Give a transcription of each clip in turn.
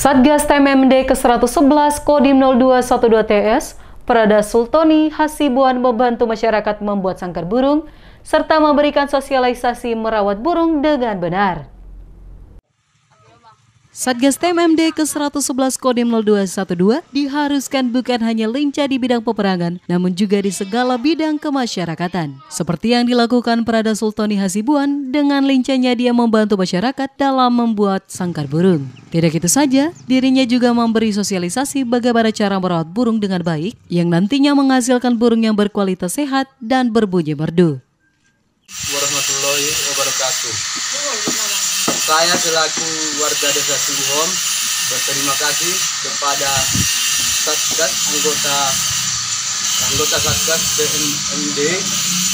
Satgas TMMD ke-111 Kodim 0212 TS, Prada Sultoni Hasibuan membantu masyarakat membuat sangkar burung, serta memberikan sosialisasi merawat burung dengan benar. Satgas TMMD ke-111 Kodim 0212 diharuskan bukan hanya lincah di bidang peperangan, namun juga di segala bidang kemasyarakatan. Seperti yang dilakukan Prada Sultani Hasibuan dengan lincahnya dia membantu masyarakat dalam membuat sangkar burung. Tidak itu saja, dirinya juga memberi sosialisasi bagaimana cara merawat burung dengan baik yang nantinya menghasilkan burung yang berkualitas sehat dan berbunyi merdu. Warahmatullahi wabarakatuh. Saya selaku warga desa Suhom berterima kasih kepada Satgas anggota anggota Satgas PMMD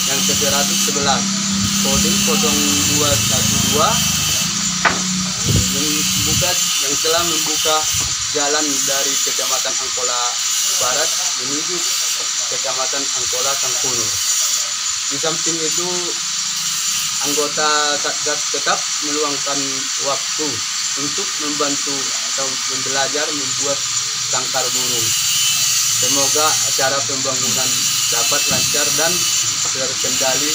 yang ke-111 kode 0212 membuka yang telah membuka jalan dari Kecamatan Angkola Barat menuju Kecamatan Angkola Sangkunur. Di samping itu anggota Satgas tetap meluangkan waktu untuk membantu atau belajar membuat sangkar burung. Semoga acara pembangunan dapat lancar dan terkendali.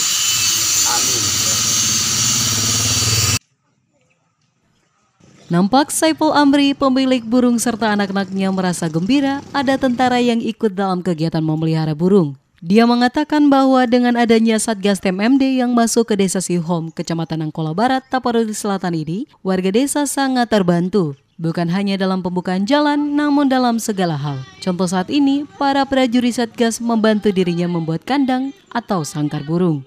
Amin. Nampak Saiful Amri, pemilik burung serta anak-anaknya merasa gembira ada tentara yang ikut dalam kegiatan memelihara burung. Dia mengatakan bahwa dengan adanya Satgas TMMD yang masuk ke desa Sihom, Kecamatan Angkola Barat, Taparuli Selatan ini, warga desa sangat terbantu. Bukan hanya dalam pembukaan jalan, namun dalam segala hal. Contoh saat ini, para prajurit Satgas membantu dirinya membuat kandang atau sangkar burung.